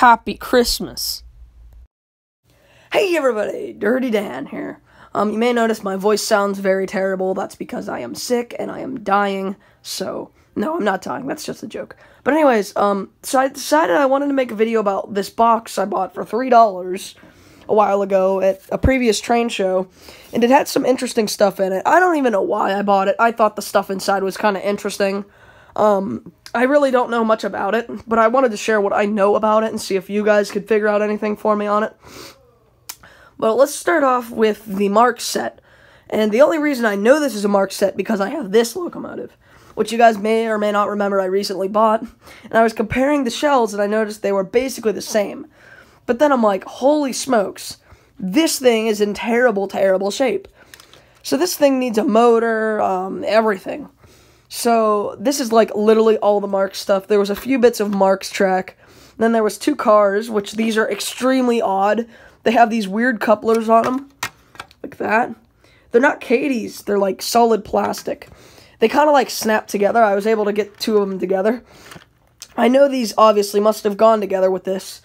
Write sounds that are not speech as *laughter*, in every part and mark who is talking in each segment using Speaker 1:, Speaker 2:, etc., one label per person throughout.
Speaker 1: Happy Christmas.
Speaker 2: Hey everybody, Dirty Dan here. Um, you may notice my voice sounds very terrible. That's because I am sick and I am dying. So, no, I'm not dying. That's just a joke. But anyways, um, so I decided I wanted to make a video about this box I bought for $3 a while ago at a previous train show, and it had some interesting stuff in it. I don't even know why I bought it. I thought the stuff inside was kind of interesting. Um, I really don't know much about it, but I wanted to share what I know about it and see if you guys could figure out anything for me on it. But let's start off with the Marx set. And the only reason I know this is a Marx set because I have this locomotive, which you guys may or may not remember I recently bought. And I was comparing the shells and I noticed they were basically the same. But then I'm like, holy smokes, this thing is in terrible, terrible shape. So this thing needs a motor, um, everything. So this is like literally all the Marx stuff. There was a few bits of Marx track. Then there was two cars, which these are extremely odd. They have these weird couplers on them, like that. They're not Kadees, they're like solid plastic. They kind of like snap together. I was able to get two of them together. I know these obviously must have gone together with this,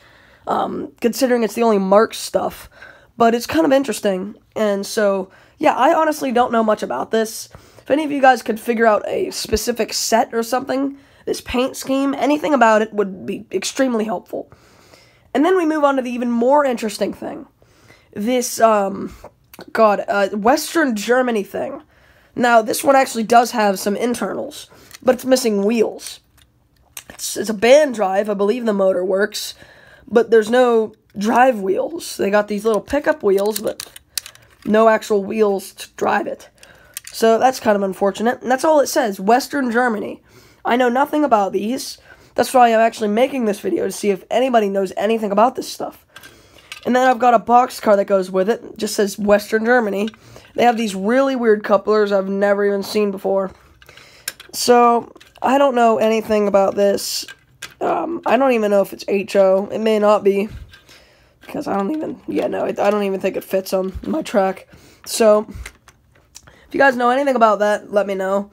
Speaker 2: um, considering it's the only Marx stuff. But it's kind of interesting. And so, yeah, I honestly don't know much about this. If any of you guys could figure out a specific set or something, this paint scheme, anything about it would be extremely helpful. And then we move on to the even more interesting thing. This, um, God, uh, Western Germany thing. Now, this one actually does have some internals, but it's missing wheels. It's, it's a band drive, I believe the motor works, but there's no drive wheels. They got these little pickup wheels, but no actual wheels to drive it. So that's kind of unfortunate. And that's all it says, Western Germany. I know nothing about these. That's why I'm actually making this video to see if anybody knows anything about this stuff. And then I've got a box car that goes with it. it just says Western Germany. They have these really weird couplers I've never even seen before. So, I don't know anything about this. Um, I don't even know if it's HO. It may not be. Because I don't even, yeah, no, I don't even think it fits on my track. So, you guys know anything about that, let me know.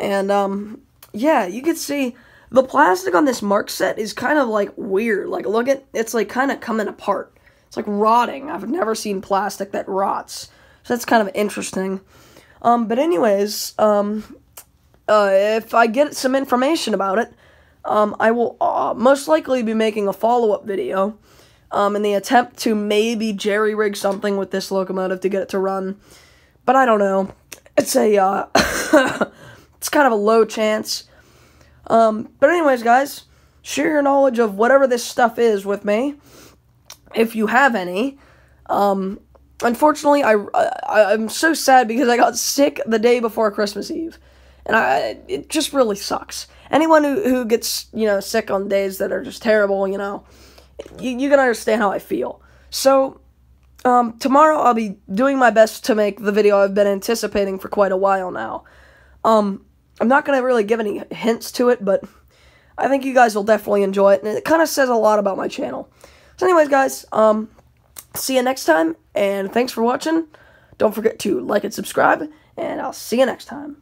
Speaker 2: And, um, yeah, you can see the plastic on this Marx set is kind of, like, weird. Like, look at, it's, like, kind of coming apart. It's, like, rotting. I've never seen plastic that rots. So that's kind of interesting. Um, but anyways, um, uh, if I get some information about it, um, I will uh, most likely be making a follow-up video, um, in the attempt to maybe jerry-rig something with this locomotive to get it to run. But I don't know it's a uh, *laughs* it's kind of a low chance. Um, but anyways, guys, share your knowledge of whatever this stuff is with me, if you have any. Um, unfortunately, I, I I'm so sad because I got sick the day before Christmas Eve, and I it just really sucks. Anyone who who gets you know sick on days that are just terrible, you know, you you can understand how I feel. So um, tomorrow I'll be doing my best to make the video I've been anticipating for quite a while now. Um, I'm not going to really give any hints to it, but I think you guys will definitely enjoy it, and it kind of says a lot about my channel. So anyways, guys, um, see you next time, and thanks for watching. Don't forget to like and subscribe, and I'll see you next time.